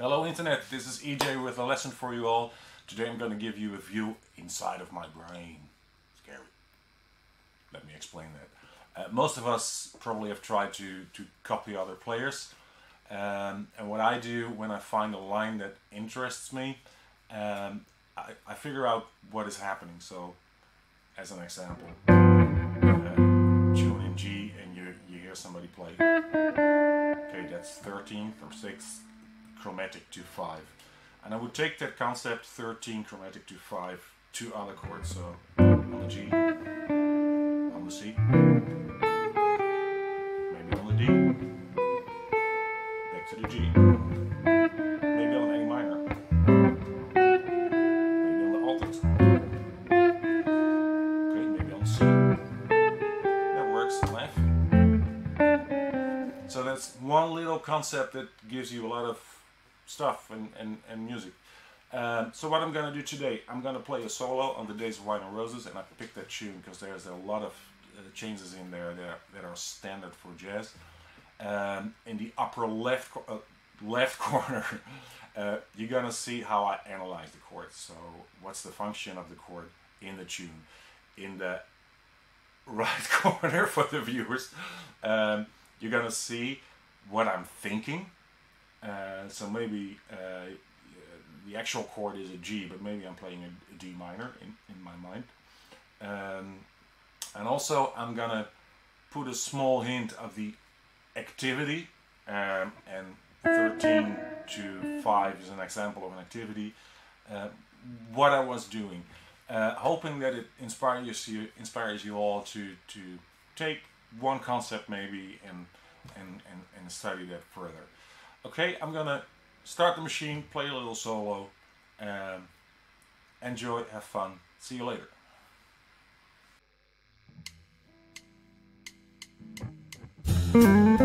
Hello Internet, this is EJ with a lesson for you all. Today I'm going to give you a view inside of my brain. Scary. Let me explain that. Uh, most of us probably have tried to, to copy other players. Um, and what I do when I find a line that interests me, um, I, I figure out what is happening. So, as an example, uh, tune in G and you, you hear somebody play. Okay, that's 13th or 6th chromatic to 5. And I would take that concept 13 chromatic to 5 to other chords. So on the G, on the C, maybe on the D, back to the G, maybe on A minor, maybe on the okay, maybe on C. That works. So that's one little concept that gives you a lot of stuff and, and, and music. Um, so what I'm gonna do today, I'm gonna play a solo on the Days of Wine and Roses, and I picked that tune because there's a lot of uh, changes in there that are, that are standard for jazz. Um, in the upper left uh, left corner, uh, you're gonna see how I analyze the chords. So what's the function of the chord in the tune? In the right corner for the viewers, um, you're gonna see what I'm thinking uh, so maybe uh, the actual chord is a G, but maybe I'm playing a, a D minor in, in my mind. Um, and also I'm gonna put a small hint of the activity um, and 13 to 5 is an example of an activity. Uh, what I was doing, uh, hoping that it inspires you, inspires you all to, to take one concept maybe and, and, and, and study that further. Okay, I'm gonna start the machine, play a little solo, and enjoy, have fun. See you later.